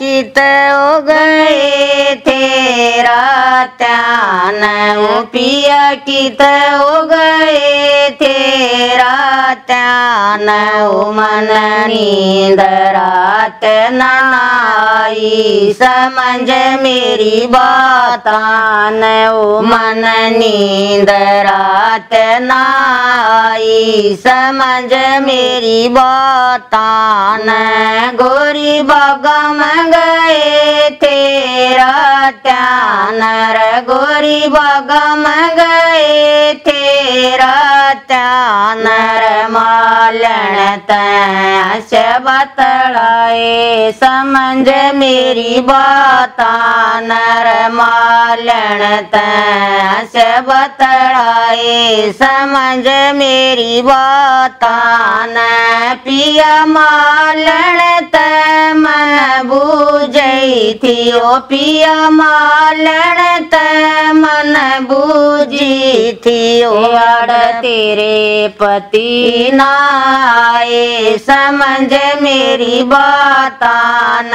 कित हो गए तेरा त्यान पिया कित हो गए त्यान ओ मन नींद रात नाई समझ मेरी बातान ओ मन नींद रात नाई समझ मेरी बातान गोरी बागम गए तेरा त्यान रे गोरी बागम गए तेरा त्यान रे मालन तैस बतलाए समझ मेरी बातान रे मालन तैस बतलाए समझ मेरी बातान पिया मालन तै बूझई थी ओ पिया मालन तै मन बूझी थी ओ अड़ तेरे पति नाए समझ मेरी बातान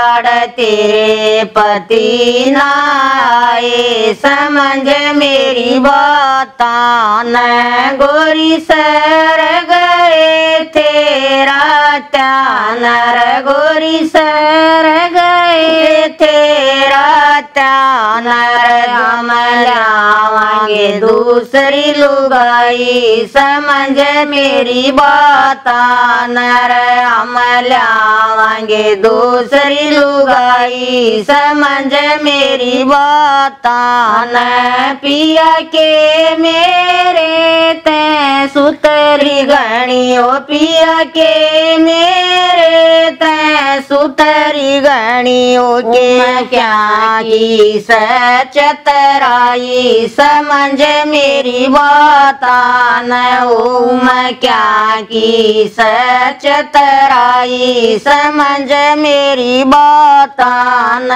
अड़ तेरे पति नाए समझ मेरी बातान, गोरी सर लावांगे दूसरी लुगाई। समझ मेरी बातान रे हम लावांगे दूसरी लुगाई। समझ मेरी बातान पिया के मेरे ते सुतरी गणी ओ पिया के मेरे ते सुतरी गणी ओ के क्या की सचतराई समझ मेरी बातान। ओ मैं क्या की सचतराई समझ मेरी बातान।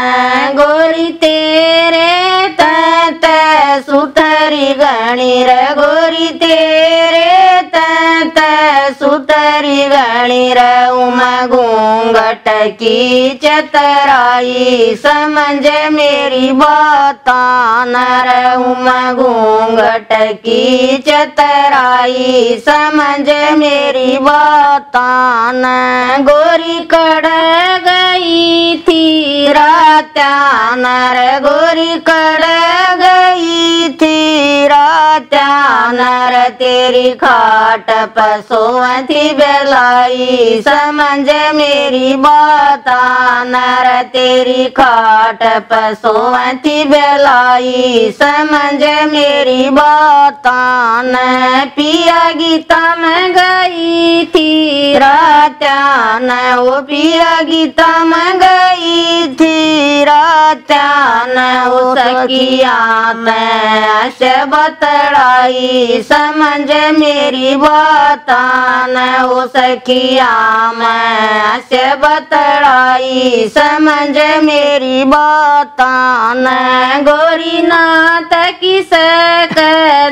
गोरी तेरे तत सुतरी गणी रे गोरी तेरे तत सुतरी गणी रे उम घूंघट की चतराई समझ मेरी बातान रे उम घूंघट की चतराई समझ मेरी बातान गोरी कड़ थी रात्यान रे गोरी कड़ गई थी। रात्यान रे तेरी खाट पसोवती बेलाई। समझ मेरी बात, नर तेरी खाट पसोवती बेलाई। समझ मेरी बात, न पिया गीता में गई थी। रात्यान ओ पिया गीता में गई थी। रात्यान ओ सखिया तैस बतड़ाई समझ मेरी बातान ओ सखिया मैं से बतड़ाई समझ मेरी बातान गोरी नाथ किस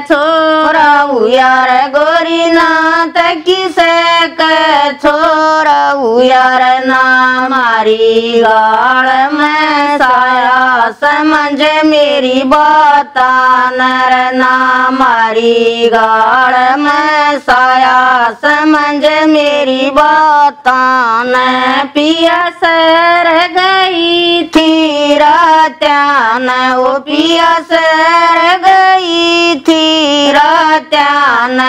छोरा यार गोरी नाथ किस छोरा यार नामारी गाड़ में साया समझ मेरी बातान ना मारी गाड़ में साया समझ मेरी बातान पिया सर गई थी रात्यान ओ पिया सर गई थी। रात्यान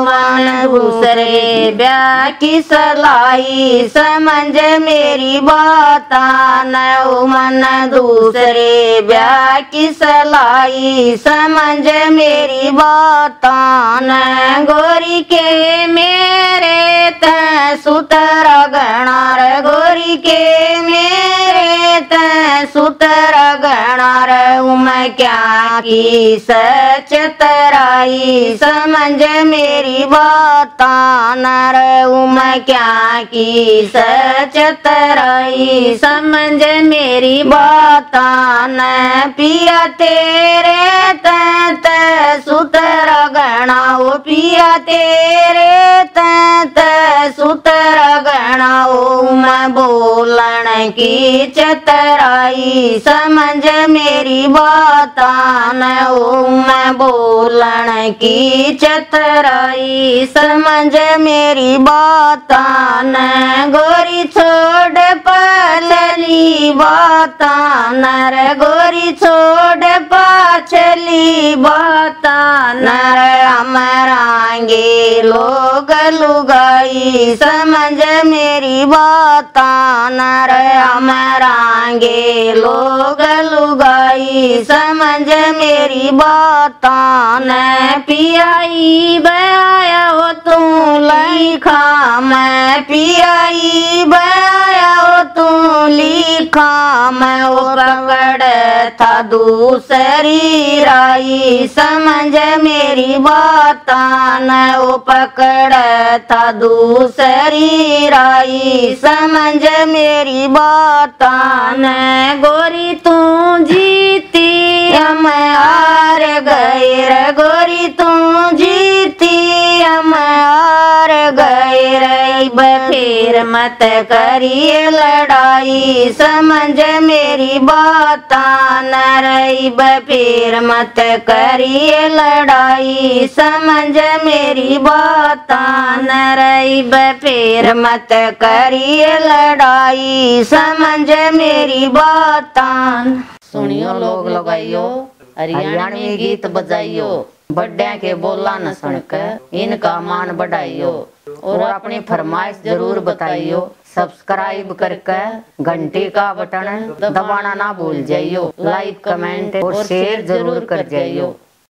मन दूसरे ब्याह की सलाई समझ मेरी बातान। ओ मन दूसरे ब्या की सलाई समझ मेरी बातान। गोरी के मेरे त सुतरा गणार, गोरी के मेरे त सुतरा गणार मैं क्या की सच तराई? समझ मेरी बात नर। मैं क्या की सच तराई? समझ मेरी बात न। पिया तेरे तत सुतर गणाओ। पिया तेरे तत सुतर गणाओ। मैं बोलन की चतराई। समझ मेरी बात न ओ मैं बोलन की चतराई समझ मेरी बात न गोरी छोड़ पलली बात नर गोरी छोड़ पचली बात नर अमरांगे लोग लुगाई समझ मेरी बात, नर अमरांगे। लोग लुगाई समझ मेरी बात, न पियाई बया हो तू लिखा। मैं पियाई बया हो तू लिखा। मैं वो पकड़ था दूसरी राई। समझ मेरी बात, न वो पकड़ था दूसरी राई। समझ मेरी बात न गोरी तू जीती। हम हार गए रे फिर मत करिए लड़ाई, समझ मेरी बात न रही। फिर मत करिए लड़ाई, समझ मेरी बात न रही। फिर मत करिए लड़ाई, समझ मेरी बात। सुनियो लोग लगाइयो, हरियाणवी गीत बजाइयो। बड्डे के बोला न सुनकर इनका मान बढ़ाइयो। और अपनी फरमाइश ज़रूर बताइयो। सब्सक्राइब करके घंटी का बटन दबाना ना भूल जाइयो। लाइक कमेंट और शेयर ज़रूर कर जाइयो।